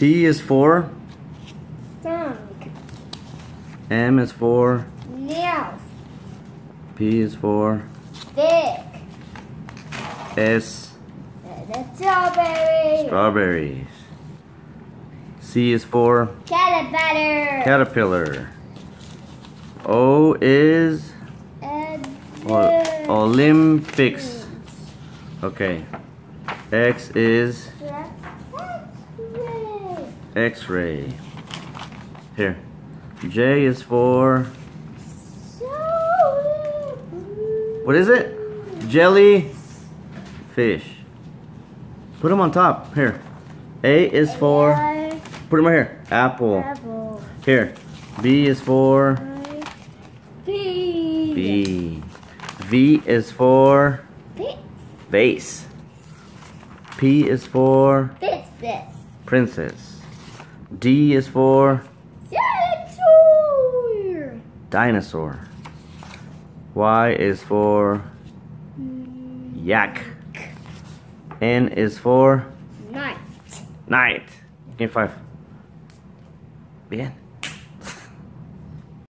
T is for Tongue. M is for Nails. P is for Dick. S The strawberry. strawberries. C is for Caterpillar. caterpillar. O is Olympics. Okay. X is X-ray. Here. J is for what is it? Jelly fish. Put them on top. Here. A is for put them right here. Apple. Apple. Here. B is for P. B. V is for vase. P is for This. This. princess. D is for Dinosaur. dinosaur. Y is for yak. N is for Night. night. Game five. Bien.